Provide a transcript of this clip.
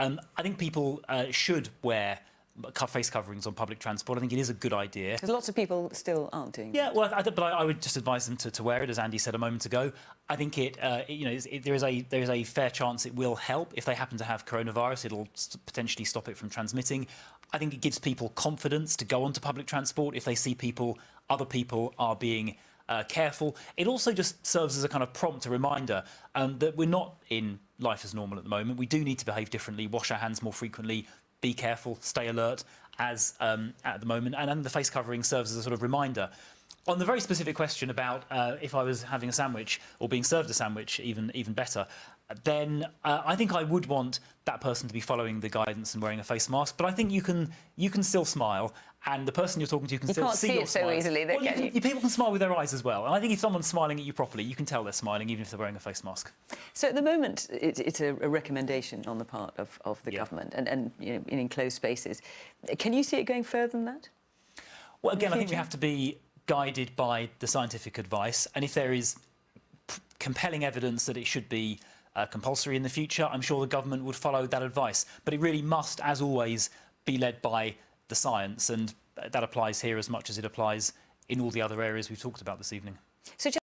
Um, I think people uh, should wear face coverings on public transport. I think it is a good idea. Because lots of people still aren't doing Yeah, well, I, th- but I, I would just advise them to, to wear it, as Andy said a moment ago. I think it, uh, it- you know, it, there is a there is a fair chance it will help if they happen to have coronavirus. It'll potentially stop it from transmitting. I think it gives people confidence to go onto public transport if they see people, other people are being. Uh, careful. It also just serves as a kind of prompt, a reminder um, that we're not in life as normal at the moment. We do need to behave differently, wash our hands more frequently, be careful, stay alert as um, at the moment. And then the face covering serves as a sort of reminder. On the very specific question about uh, if I was having a sandwich or being served a sandwich, even even better, then uh, I think I would want that person to be following the guidance and wearing a face mask. But I think you can you can still smile, and the person you're talking to can You still see, see your it so smile. easily, though, Well, you can you? People can smile with their eyes as well, and I think if someone's smiling at you properly, you can tell they're smiling even if they're wearing a face mask. So at the moment, it, it's a, a recommendation on the part of, of the Yeah. government and, and you know, in enclosed spaces. Can you see it going further than that? Well, again, I think we have to be guided by the scientific advice, and if there is compelling evidence that it should be uh, compulsory in the future, I'm sure the government would follow that advice. But it really must, as always, be led by the science, and that applies here as much as it applies in all the other areas we've talked about this evening. So